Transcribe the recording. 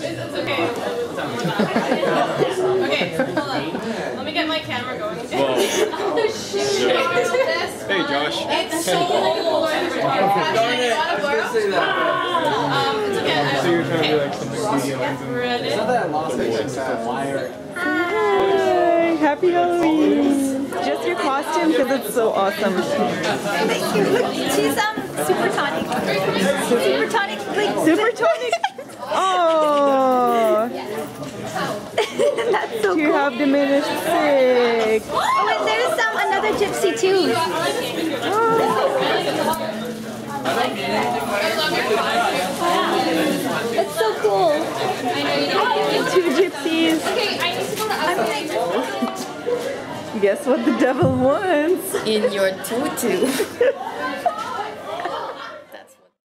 It's okay. okay, hold on. Let me get my camera going. oh shit. Hey, Josh. It's so old. Darn it. I was gonna say that. Um, it's okay. I, So you're trying to do okay. like some media lens and Ready? that Las Vegas wire. Hi, happy Halloween. Just your costume because it's so awesome. Thank you. Look, she's um super tonic. Super tonic. Like Super tonic. Oh, so you cool. have diminished six. Oh, and there's um another gypsy too. That's so cool. Two gypsies. Guess what the devil wants? in your tutu.